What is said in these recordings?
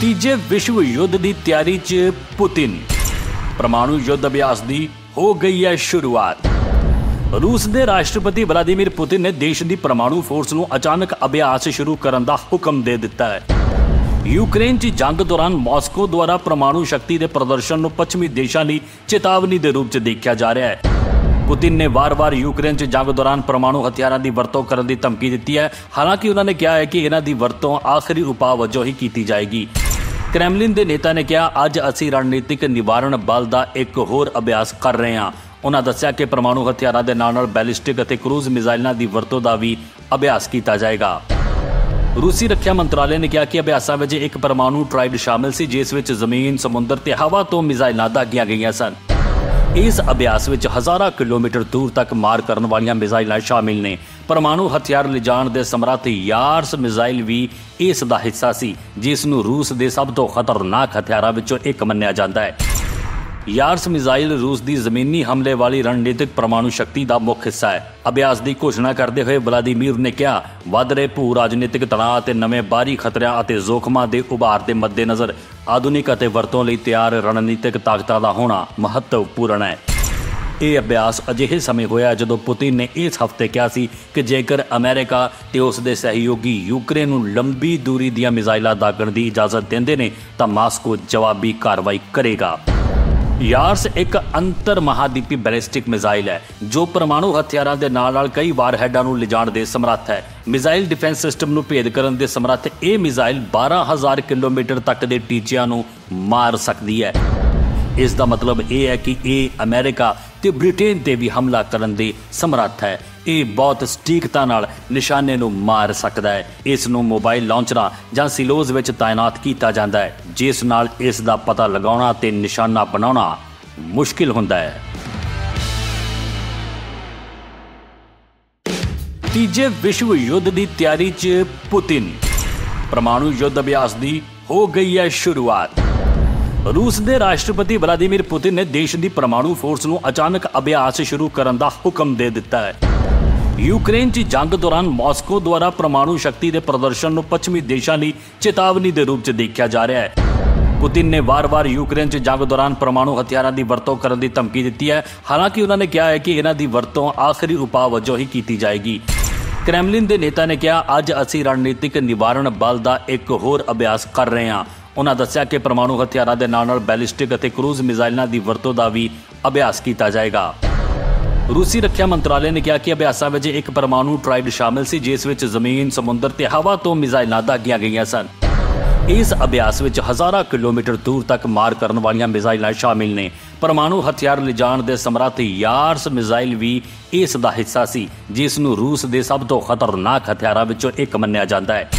ਤੀਜੇ ਵਿਸ਼ਵ ਯੁੱਧ ਦੀ ਤਿਆਰੀ 'ਚ ਪੁਤਿਨ। ਪਰਮਾਣੂ ਯੁੱਧ ਅਭਿਆਸ ਦੀ ਹੋ ਗਈ ਹੈ ਸ਼ੁਰੂਆਤ। ਰੂਸ ਦੇ ਰਾਸ਼ਟਰਪਤੀ ਵਲਾਦੀਮੀਰ ਪੁਤਿਨ ਨੇ ਦੇਸ਼ ਦੀ ਪਰਮਾਣੂ ਫੋਰਸ ਨੂੰ ਅਚਾਨਕ ਅਭਿਆਸ ਸ਼ੁਰੂ ਕਰਨ ਦਾ ਹੁਕਮ ਦੇ ਦਿੱਤਾ ਹੈ। ਯੂਕਰੇਨ 'ਚ ਜੰਗ ਦੌਰਾਨ ਮਾਸਕੋ ਦੁਆਰਾ ਪਰਮਾਣੂ ਸ਼ਕਤੀ ਦੇ ਪ੍ਰਦਰਸ਼ਨ ਨੂੰ ਪੱਛਮੀ ਦੇਸ਼ਾਂ ਲਈ ਚੇਤਾਵਨੀ ਦੇ ਰੂਪ 'ਚ ਦੇਖਿਆ ਜਾ ਰਿਹਾ ਹੈ। ਪੁਤਿਨ ਨੇ ਵਾਰ-ਵਾਰ ਯੂਕਰੇਨ 'ਚ ਜੰਗ ਦੌਰਾਨ ਪਰਮਾਣੂ ਹਥਿਆਰਾਂ ਦੀ ਵਰਤੋਂ ਕਰਨ ਦੀ ਧਮਕੀ ਦਿੱਤੀ ਹੈ। ਹਾਲਾਂਕਿ ਉਹਨਾਂ ਨੇ ਕਿਹਾ ਹੈ ਕਿ ਇਹਨਾਂ ਦੀ ਵਰਤੋਂ ਆਖਰੀ ਉਪਾਅ ਵਜੋਂ ਹੀ ਕੀਤੀ ਜਾਏਗੀ। ਕ੍ਰੈਮਲਿਨ ਦੇ ਨੇਤਾ ਨੇ ਕਿਹਾ ਅੱਜ ਅਸੀਂ ਰਣਨੀਤਿਕ ਨਿਵਾਰਣ ਬਲ ਦਾ ਇੱਕ ਹੋਰ ਅਭਿਆਸ ਕਰ ਰਹੇ ਹਾਂ। ਉਹਨਾਂ ਦੱਸਿਆ ਕਿ ਪਰਮਾਣੂ ਹਥਿਆਰਾਂ ਦੇ ਨਾਲ-ਨਾਲ ਬੈਲਿਸਟਿਕ ਅਤੇ ਕਰੂਜ਼ ਮਿਜ਼ਾਈਲਾਂ ਦੀ ਵਰਤੋਂ ਦਾ ਵੀ ਅਭਿਆਸ ਕੀਤਾ ਜਾਏਗਾ। ਰੂਸੀ ਰੱਖਿਆ ਮੰਤਰਾਲੇ ਨੇ ਕਿਹਾ ਕਿ ਅਭਿਆਸਾਂ ਵਿੱਚ ਇੱਕ ਪਰਮਾਣੂ ਟ੍ਰਾਈਡ ਸ਼ਾਮਿਲ ਸੀ ਜਿਸ ਵਿੱਚ ਜ਼ਮੀਨ, ਸਮੁੰਦਰ ਤੇ ਹਵਾ ਤੋਂ ਮਿਜ਼ਾਈਲਾਂ ਦਾਗੀਆਂ ਗਈਆਂ ਸਨ। ਇਸ ਅਭਿਆਸ ਵਿੱਚ ਹਜ਼ਾਰਾਂ ਕਿਲੋਮੀਟਰ ਦੂਰ ਤੱਕ ਮਾਰ ਕਰਨ ਵਾਲੀਆਂ ਮਿਜ਼ਾਈਲਾਂ ਸ਼ਾਮਿਲ ਨੇ। ਪਰਮਾਣੂ ਹਥਿਆਰ ਲਿਜਾਣ ਦੇ ਸਮਰੱਥ ਯਾਰਸ ਮਿਜ਼ਾਈਲ ਵੀ ਇਸ ਦਾ ਹਿੱਸਾ ਸੀ, ਜਿਸ ਨੂੰ ਰੂਸ ਦੇ ਸਭ ਤੋਂ ਖਤਰਨਾਕ ਹਥਿਆਰਾਂ ਵਿੱਚੋਂ ਇੱਕ ਮੰਨਿਆ ਜਾਂਦਾ ਹੈ। ਯਾਰਸ ਮਿਜ਼ਾਈਲ ਰੂਸ ਦੀ ਜ਼ਮੀਨੀ ਹਮਲੇ ਵਾਲੀ ਰਣਨੀਤਿਕ ਪਰਮਾਣੂ ਸ਼ਕਤੀ ਦਾ ਮੁੱਖ ਹਿੱਸਾ ਹੈ। ਅਭਿਆਸ ਦੀ ਘੋਸ਼ਣਾ ਕਰਦੇ ਹੋਏ ਵਲਾਦੀਮੀਰ ਨੇ ਕਿਹਾ, ਵੱਧ ਰਹੇ ਭੂ ਰਾਜਨੀਤਿਕ ਤਣਾਅ ਅਤੇ ਨਵੇਂ ਬਾਹਰੀ ਖਤਰਿਆਂ ਅਤੇ ਜ਼ੋਖਮਾਂ ਦੇ ਉਭਾਰ ਦੇ ਮੱਦੇਨਜ਼ਰ ਆਧੁਨਿਕ ਅਤੇ ਵਰਤੋਂ ਲਈ ਤਿਆਰ ਰਣਨੀਤਿਕ ਤਾਕਤਾਂ ਦਾ ਹੋਣਾ ਮਹੱਤਵਪੂਰਨ ਹੈ। ਇਹ ਅਭਿਆਸ ਅਜਿਹੇ ਸਮੇਂ ਹੋਇਆ ਜਦੋਂ ਪੁਤਿਨ ਨੇ ਇਸ ਹਫ਼ਤੇ ਕਿਹਾ ਸੀ ਕਿ ਜੇਕਰ ਅਮਰੀਕਾ ਤੇ ਉਸ ਦੇ ਸਹਿਯੋਗੀ ਯੂਕਰੇਨ ਨੂੰ ਲੰਬੀ ਦੂਰੀ ਦੀਆਂ ਮਿਜ਼ਾਈਲਾਂ ਦਾਗਣ ਦੀ ਇਜਾਜ਼ਤ ਦਿੰਦੇ ਨੇ, ਤਾਂ ਮਾਸਕੋ ਜਵਾਬੀ ਕਾਰਵਾਈ ਕਰੇਗਾ। ਯਾਰਸ ਇੱਕ ਅੰਤਰ ਮਹਾਦੀਪੀ ਬੈਲਿਸਟਿਕ ਮਿਜ਼ਾਈਲ ਹੈ, ਜੋ ਪਰਮਾਣੂ ਹਥਿਆਰਾਂ ਦੇ ਨਾਲ-ਨਾਲ ਕਈ ਵਾਰ ਹੈਡਾਂ ਨੂੰ ਲਿਜਾਣ ਦੇ ਸਮਰੱਥ ਹੈ। ਮਿਜ਼ਾਈਲ ਡਿਫੈਂਸ ਸਿਸਟਮ ਨੂੰ ਭੇਦ ਕਰਨ ਦੇ ਸਮਰੱਥ ਇਹ ਮਿਜ਼ਾਈਲ 12000 ਕਿਲੋਮੀਟਰ ਤੱਕ ਦੇ ਟੀਚਿਆਂ ਨੂੰ ਮਾਰ ਸਕਦੀ ਹੈ। ਇਸ ਦਾ ਮਤਲਬ ਇਹ ਹੈ ਕਿ ਇਹ ਅਮਰੀਕਾ ਤੇ ਬ੍ਰਿਟੇਨ ਤੇ ਵੀ ਹਮਲਾ ਕਰਨ ਦੀ ਸਮਰੱਥ ਹੈ। ਇਹ ਬਹੁਤ ਸਟੀਕਤਾ ਨਾਲ ਨਿਸ਼ਾਨੇ ਨੂੰ ਮਾਰ ਸਕਦਾ ਹੈ। ਇਸ ਨੂੰ ਮੋਬਾਈਲ ਲਾਂਚਰਾਂ ਜਾਂ ਸਿਲੋਜ਼ ਵਿੱਚ ਤਾਇਨਾਤ ਕੀਤਾ ਜਾਂਦਾ ਹੈ, ਜਿਸ ਨਾਲ ਇਸ ਦਾ ਪਤਾ ਲਗਾਉਣਾ ਤੇ ਨਿਸ਼ਾਨਾ ਬਣਾਉਣਾ ਮੁਸ਼ਕਿਲ ਹੁੰਦਾ ਹੈ। ਤੀਜੇ ਵਿਸ਼ਵ ਯੁੱਧ ਦੀ ਤਿਆਰੀ 'ਚ ਪੁਤਿਨ। ਪਰਮਾਣੂ ਯੁੱਧ ਅਭਿਆਸ ਦੀ ਹੋ ਗਈ ਹੈ ਸ਼ੁਰੂਆਤ। ਰੂਸ ਦੇ ਰਾਸ਼ਟਰਪਤੀ ਵਲਾਦੀਮੀਰ ਪੁਤਿਨ ਨੇ ਦੇਸ਼ ਦੀ ਪਰਮਾਣੂ ਫੋਰਸ ਨੂੰ ਅਚਾਨਕ ਅਭਿਆਸ ਸ਼ੁਰੂ ਕਰਨ ਦਾ ਹੁਕਮ ਦੇ ਦਿੱਤਾ ਹੈ। ਯੂਕਰੇਨ 'ਚ ਜੰਗ ਦੌਰਾਨ ਮਾਸਕੋ ਦੁਆਰਾ ਪਰਮਾਣੂ ਸ਼ਕਤੀ ਦੇ ਪ੍ਰਦਰਸ਼ਨ ਨੂੰ ਪੱਛਮੀ ਦੇਸ਼ਾਂ ਲਈ ਚੇਤਾਵਨੀ ਦੇ ਰੂਪ 'ਚ ਦੇਖਿਆ ਜਾ ਰਿਹਾ ਹੈ। ਪੁਤਿਨ ਨੇ ਵਾਰ-ਵਾਰ ਯੂਕਰੇਨ 'ਚ ਜੰਗ ਦੌਰਾਨ ਪਰਮਾਣੂ ਹਥਿਆਰਾਂ ਦੀ ਵਰਤੋਂ ਕਰਨ ਦੀ ਧਮਕੀ ਦਿੱਤੀ ਹੈ। ਹਾਲਾਂਕਿ ਉਹਨਾਂ ਨੇ ਕਿਹਾ ਹੈ ਕਿ ਇਹਨਾਂ ਦੀ ਵਰਤੋਂ ਆਖਰੀ ਉਪਾਅ ਵਜੋਂ ਹੀ ਕੀਤੀ ਜਾਏਗੀ। ਕ੍ਰੈਮਲਿਨ ਦੇ ਨੇਤਾ ਨੇ ਕਿਹਾ, ਅੱਜ ਅਸੀਂ ਰਣਨੀਤਿਕ ਨਿਵਾਰਣ ਬਲ ਦਾ ਇੱਕ ਹੋਰ ਅਭਿਆਸ ਕਰ ਰਹੇ ਹਾਂ। ਉਹਨਾਂ ਦੱਸਿਆ ਕਿ ਪਰਮਾਣੂ ਹਥਿਆਰਾਂ ਦੇ ਨਾਲ-ਨਾਲ ਬੈਲਿਸਟਿਕ ਅਤੇ ਕਰੂਜ਼ ਮਿਜ਼ਾਈਲਾਂ ਦੀ ਵਰਤੋਂ ਦਾ ਵੀ ਅਭਿਆਸ ਕੀਤਾ ਜਾਏਗਾ। ਰੂਸੀ ਰੱਖਿਆ ਮੰਤਰਾਲੇ ਨੇ ਕਿਹਾ ਕਿ ਅਭਿਆਸਾਂ ਵਿੱਚ ਇੱਕ ਪਰਮਾਣੂ ਟ੍ਰਾਈਡ ਸ਼ਾਮਿਲ ਸੀ ਜਿਸ ਵਿੱਚ ਜ਼ਮੀਨ, ਸਮੁੰਦਰ ਤੇ ਹਵਾ ਤੋਂ ਮਿਜ਼ਾਈਲਾਂ ਦਾਗੀਆਂ ਗਈਆਂ ਸਨ। ਇਸ ਅਭਿਆਸ ਵਿੱਚ ਹਜ਼ਾਰਾਂ ਕਿਲੋਮੀਟਰ ਦੂਰ ਤੱਕ ਮਾਰ ਕਰਨ ਵਾਲੀਆਂ ਮਿਜ਼ਾਈਲਾਂ ਸ਼ਾਮਿਲ ਨੇ। ਪਰਮਾਣੂ ਹਥਿਆਰ ਲਿਜਾਣ ਦੇ ਸਮਰੱਥ ਯਾਰਸ ਮਿਜ਼ਾਈਲ ਵੀ ਇਸ ਦਾ ਹਿੱਸਾ ਸੀ ਜਿਸ ਨੂੰ ਰੂਸ ਦੇ ਸਭ ਤੋਂ ਖਤਰਨਾਕ ਹਥਿਆਰਾਂ ਵਿੱਚੋਂ ਇੱਕ ਮੰਨਿਆ ਜਾਂਦਾ ਹੈ।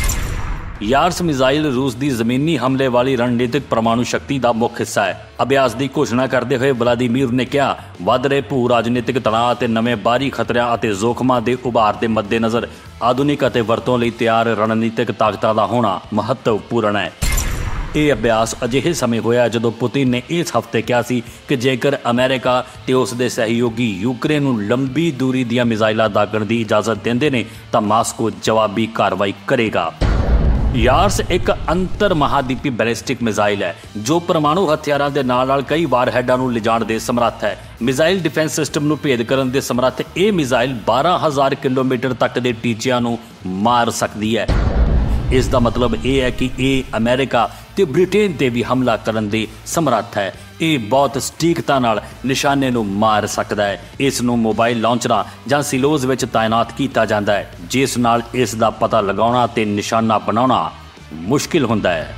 ਯਾਰਸ ਮਿਜ਼ਾਈਲ ਰੂਸ ਦੀ ਜ਼ਮੀਨੀ ਹਮਲੇ ਵਾਲੀ ਰਣਨੀਤਿਕ ਪਰਮਾਣੂ ਸ਼ਕਤੀ ਦਾ ਮੁੱਖ ਹਿੱਸਾ ਹੈ। ਅਭਿਆਸ ਦੀ ਘੋਸ਼ਣਾ ਕਰਦੇ ਹੋਏ ਵਲਾਦੀਮੀਰ ਨੇ ਕਿਹਾ, ਵੱਧ ਰਹੇ ਭੂ ਰਾਜਨੀਤਿਕ ਤਣਾਅ ਅਤੇ ਨਵੇਂ ਬਾਹਰੀ ਖਤਰਿਆਂ ਅਤੇ ਜ਼ੋਖਮਾਂ ਦੇ ਉਭਾਰ ਦੇ ਮੱਦੇਨਜ਼ਰ ਆਧੁਨਿਕ ਅਤੇ ਵਰਤੋਂ ਲਈ ਤਿਆਰ ਰਣਨੀਤਿਕ ਤਾਕਤਾਂ ਦਾ ਹੋਣਾ ਮਹੱਤਵਪੂਰਨ ਹੈ। ਇਹ ਅਭਿਆਸ ਅਜਿਹੇ ਸਮੇਂ ਹੋਇਆ ਜਦੋਂ ਪੁਤਿਨ ਨੇ ਇਸ ਹਫ਼ਤੇ ਕਿਹਾ ਸੀ ਕਿ ਜੇਕਰ ਅਮਰੀਕਾ ਤੇ ਉਸ ਦੇ ਸਹਿਯੋਗੀ ਯੂਕਰੇਨ ਨੂੰ ਲੰਬੀ ਦੂਰੀ ਦੀਆਂ ਮਿਜ਼ਾਈਲਾਂ ਦਾਗਣ ਦੀ ਇਜਾਜ਼ਤ ਦਿੰਦੇ ਨੇ, ਤਾਂ ਮਾਸਕੋ ਜਵਾਬੀ ਕਾਰਵਾਈ ਕਰੇਗਾ। ਯਾਰਸ ਇੱਕ ਅੰਤਰ ਮਹਾਦੀਪੀ ਬੈਲਿਸਟਿਕ ਮਿਜ਼ਾਈਲ ਹੈ, ਜੋ ਪਰਮਾਣੂ ਹਥਿਆਰਾਂ ਦੇ ਨਾਲ-ਨਾਲ ਕਈ ਵਾਰ ਹੈਡਾਂ ਨੂੰ ਲਿਜਾਣ ਦੇ ਸਮਰੱਥ ਹੈ। ਮਿਜ਼ਾਈਲ ਡਿਫੈਂਸ ਸਿਸਟਮ ਨੂੰ ਭੇਦ ਕਰਨ ਦੇ ਸਮਰੱਥ ਇਹ ਮਿਜ਼ਾਈਲ 12000 ਕਿਲੋਮੀਟਰ ਤੱਕ ਦੇ ਟੀਚਿਆਂ ਨੂੰ ਮਾਰ ਸਕਦੀ ਹੈ। ਇਸ ਦਾ ਮਤਲਬ ਇਹ ਹੈ ਕਿ ਇਹ ਅਮਰੀਕਾ ਤੇ ਬ੍ਰਿਟੇਨ ਤੇ ਵੀ ਹਮਲਾ ਕਰਨ ਦੀ ਸਮਰੱਥ ਹੈ। ਇਹ ਬਹੁਤ ਸਟੀਕਤਾ ਨਾਲ ਨਿਸ਼ਾਨੇ ਨੂੰ ਮਾਰ ਸਕਦਾ ਹੈ। ਇਸ ਨੂੰ ਮੋਬਾਈਲ ਲਾਂਚਰਾਂ ਜਾਂ ਸਿਲੋਜ਼ ਵਿੱਚ ਤਾਇਨਾਤ ਕੀਤਾ ਜਾਂਦਾ ਹੈ। ਜਿਸ ਨਾਲ ਇਸ ਦਾ ਪਤਾ ਲਗਾਉਣਾ ਤੇ ਨਿਸ਼ਾਨਾ ਬਣਾਉਣਾ ਮੁਸ਼ਕਿਲ ਹੁੰਦਾ ਹੈ।